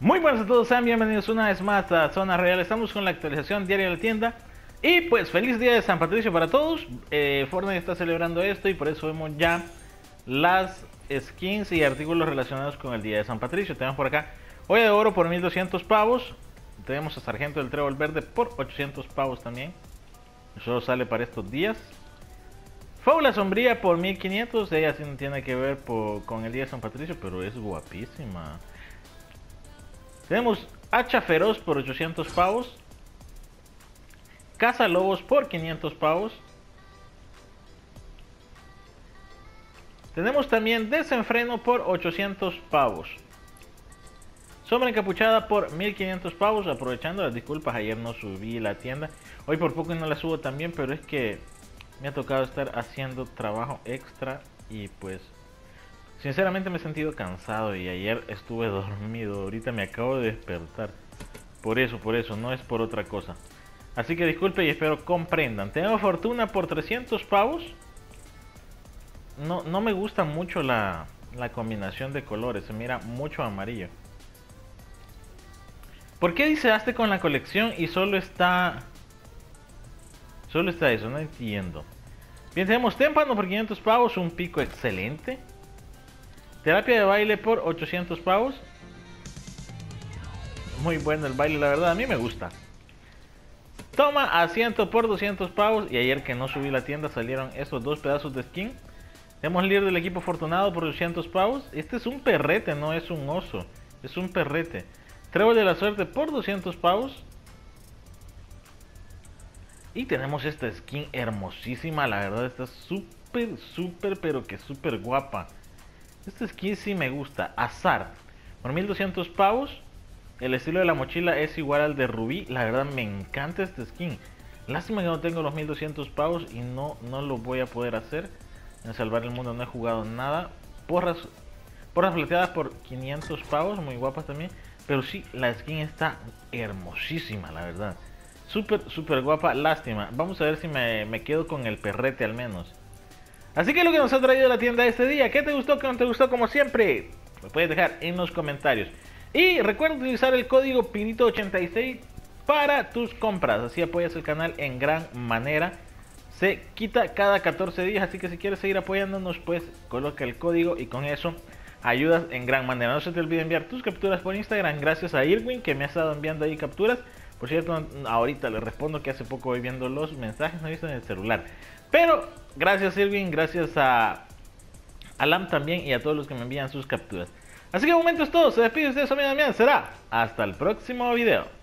buenas a todos, sean bienvenidos una vez más a Zona Real. Estamos con la actualización diaria de la tienda. Y pues feliz día de San Patricio para todos. Eh, Fortnite está celebrando esto y por eso vemos ya las skins y artículos relacionados con el día de San Patricio. Tenemos por acá hoy de oro por 1200 pavos. Tenemos a Sargento del Trébol Verde por 800 pavos también. Eso sale para estos días. Faula Sombría por 1500. Ella sí no tiene que ver con el día de San Patricio, pero es guapísima. Tenemos Hacha Feroz por 800 pavos. Caza Lobos por 500 pavos. Tenemos también Desenfreno por 800 pavos. Sombra encapuchada por 1500 pavos. Aprovechando las disculpas, ayer no subí la tienda. Hoy por poco no la subo también, pero es que me ha tocado estar haciendo trabajo extra y pues Sinceramente me he sentido cansado y ayer estuve dormido. Ahorita me acabo de despertar. Por eso, por eso, no es por otra cosa. Así que disculpe y espero comprendan. Tengo fortuna por 300 pavos. No, no me gusta mucho la, la combinación de colores. Se mira mucho amarillo. ¿Por qué dice hazte con la colección y solo está... Solo está eso, no entiendo. Bien, tenemos témpano por 500 pavos, un pico excelente. Terapia de baile por 800 pavos. Muy bueno el baile, la verdad, a mí me gusta. Toma asiento por 200 pavos. Y ayer que no subí la tienda salieron esos dos pedazos de skin. Tenemos líder del equipo afortunado por 200 pavos. Este es un perrete, no es un oso. Es un perrete. Trébol de la suerte por 200 pavos. Y tenemos esta skin hermosísima. La verdad está súper, súper, pero que súper guapa. Esta skin sí me gusta. Azar. Por 1200 pavos. El estilo de la mochila es igual al de Rubí. La verdad me encanta este skin. Lástima que no tengo los 1200 pavos y no, no lo voy a poder hacer. En Salvar el Mundo no he jugado nada. Porras, porras plateadas por 500 pavos. Muy guapas también. Pero sí, la skin está hermosísima, la verdad. Súper, súper guapa. Lástima. Vamos a ver si me, me quedo con el perrete al menos. Así que lo que nos ha traído la tienda este día, ¿qué te gustó, qué no te gustó? Como siempre, me puedes dejar en los comentarios. Y recuerda utilizar el código PINITO86 para tus compras, así apoyas el canal en gran manera. Se quita cada 14 días, así que si quieres seguir apoyándonos, pues coloca el código y con eso ayudas en gran manera. No se te olvide enviar tus capturas por Instagram, gracias a Irwin que me ha estado enviando ahí capturas. Por cierto, ahorita le respondo que hace poco voy viendo los mensajes, no he visto en el celular. Pero gracias Irving, gracias a Alam también y a todos los que me envían sus capturas. Así que de momento es todo, se despide usted, su amigo Damián, será hasta el próximo video.